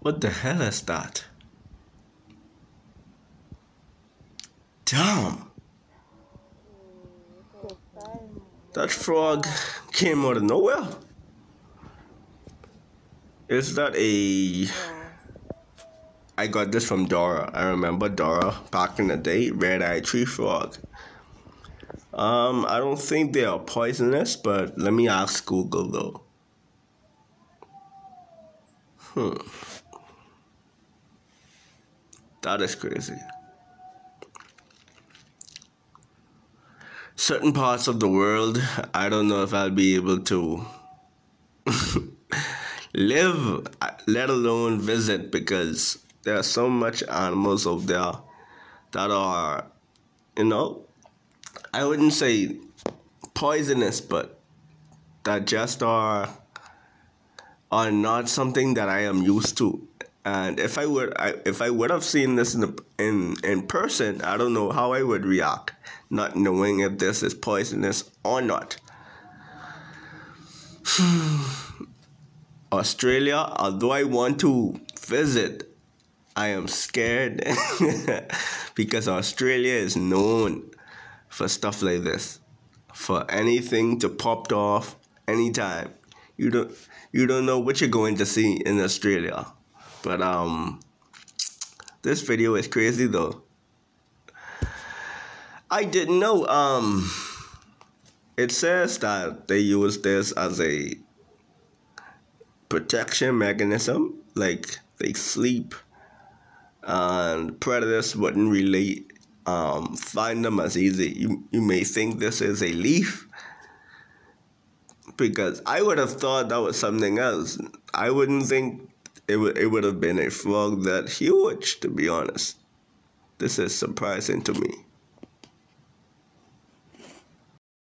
What the hell is that? Damn. That frog came out of nowhere. Is that a. I got this from Dora. I remember Dora back in the day, red eye tree frog. Um, I don't think they are poisonous, but let me ask Google though. Hmm. That is crazy. Certain parts of the world, I don't know if I'll be able to live, let alone visit, because there are so much animals out there that are, you know, I wouldn't say poisonous, but that just are are not something that I am used to. And if I would, I, if I would have seen this in, the, in in person, I don't know how I would react, not knowing if this is poisonous or not. Australia, although I want to visit, I am scared because Australia is known for stuff like this, for anything to pop off anytime. You don't you don't know what you're going to see in Australia. But um this video is crazy though. I didn't know um it says that they use this as a protection mechanism like they sleep and predators wouldn't really um, find them as easy. You, you may think this is a leaf because I would have thought that was something else. I wouldn't think it would, it would have been a frog that huge, to be honest. This is surprising to me.